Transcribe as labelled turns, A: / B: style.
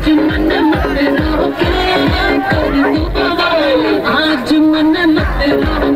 A: आज मन मत